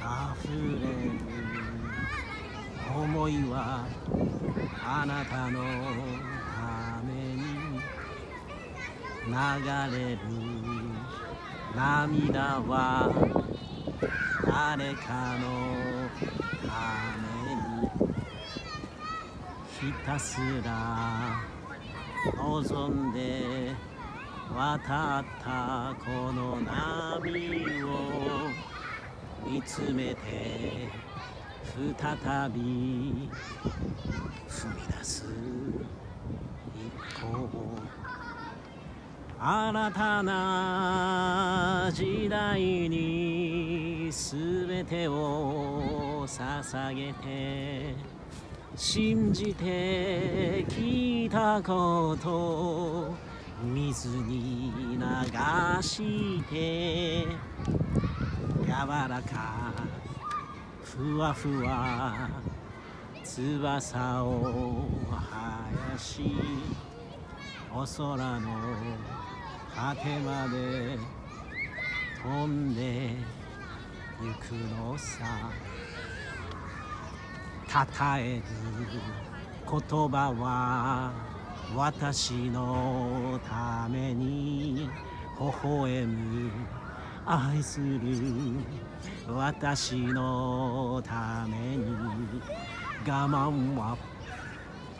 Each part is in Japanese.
あふれる思いはあなたのために流れる涙は誰かのためにひたすら望んで渡ったこの波つめて再び踏み出す一歩新たな時代に全てを捧げて信じてきたこと水に流して柔らかふわふわ翼を生やしお空の果てまで飛んでゆくのさ。たたえる言葉は私のために微笑む愛する私のために我慢は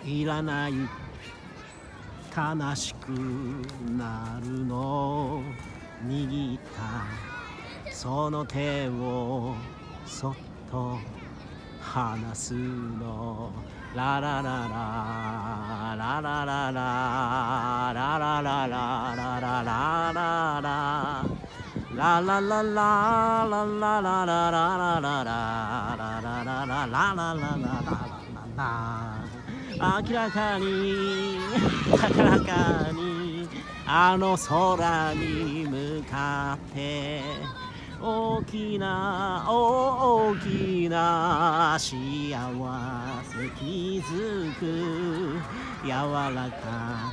いらない悲しくなるの握ったその手をそっと話すの。ララララララララララララララララララララララララララララララ明らかに明らかにあの空に向かって大きな大きな幸せ気づく柔らか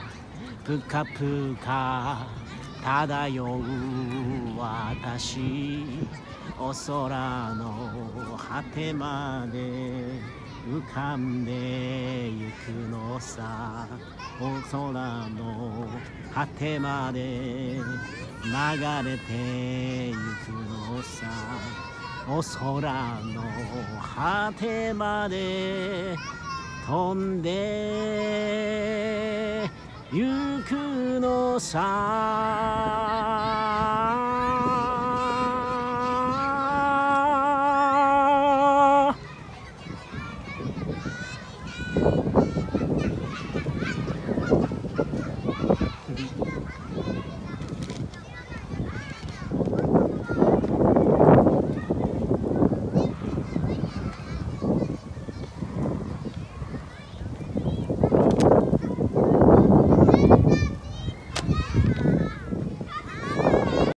ぷかぷか漂う私お空の果てまで浮かんでゆくのさ。お空の果てまで流れてゆくのさ。お空の果てまで飛んでゆくのさ。